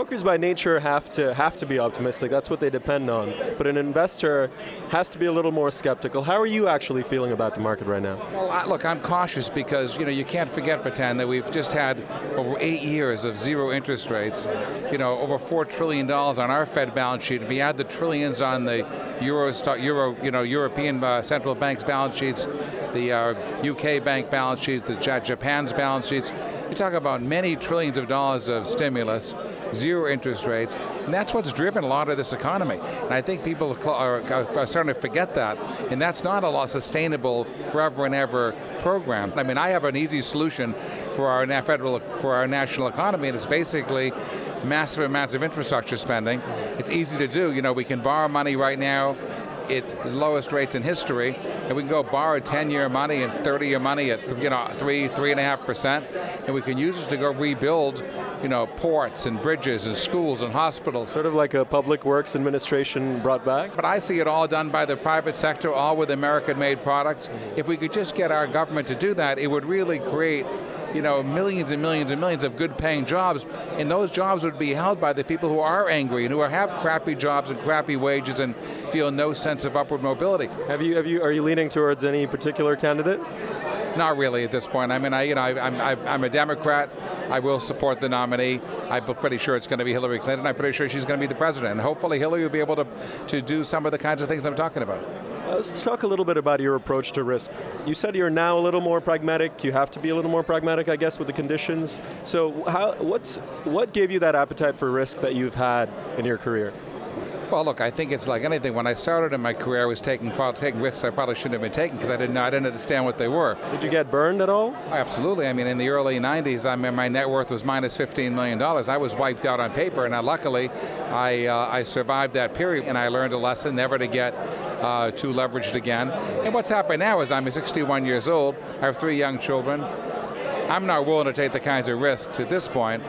brokers by nature have to have to be optimistic. That's what they depend on. But an investor has to be a little more skeptical. How are you actually feeling about the market right now? Well, I, look, I'm cautious because you know you can't forget, Vatan, that we've just had over eight years of zero interest rates. You know, over four trillion dollars on our Fed balance sheet. If we add the trillions on the Euro, Euro, you know, European uh, central banks balance sheets, the uh, UK bank balance sheets, the Japan's balance sheets. You talk about many trillions of dollars of stimulus, zero interest rates, and that's what's driven a lot of this economy. And I think people are, are starting to forget that, and that's not a sustainable forever and ever program. I mean, I have an easy solution for our federal, for our national economy, and it's basically massive amounts of infrastructure spending. It's easy to do. You know, we can borrow money right now at the lowest rates in history, and we can go borrow 10-year money and 30-year money at you know three, three and a half percent, and we can use it to go rebuild, you know, ports and bridges and schools and hospitals. Sort of like a public works administration brought back. But I see it all done by the private sector, all with American-made products. If we could just get our government to do that, it would really create you know, millions and millions and millions of good paying jobs, and those jobs would be held by the people who are angry and who have crappy jobs and crappy wages and feel no sense of upward mobility. Have you, have you, are you leaning towards any particular candidate? Not really at this point. I mean, I, you know, I, I'm, I'm a Democrat. I will support the nominee. I'm pretty sure it's going to be Hillary Clinton. I'm pretty sure she's going to be the president. And hopefully Hillary will be able to, to do some of the kinds of things I'm talking about. Uh, let's talk a little bit about your approach to risk. You said you're now a little more pragmatic. You have to be a little more pragmatic, I guess, with the conditions. So, how, what's what gave you that appetite for risk that you've had in your career? Well, look, I think it's like anything. When I started in my career, I was taking taking risks I probably shouldn't have been taking because I didn't know, I didn't understand what they were. Did you get burned at all? Absolutely. I mean, in the early '90s, I mean, my net worth was minus 15 million dollars. I was wiped out on paper, and I, luckily, I uh, I survived that period, and I learned a lesson never to get uh, too leveraged again. And what's happened now is I'm 61 years old. I have three young children. I'm not willing to take the kinds of risks at this point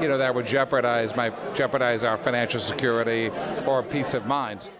you know, that would jeopardize my jeopardize our financial security or peace of mind.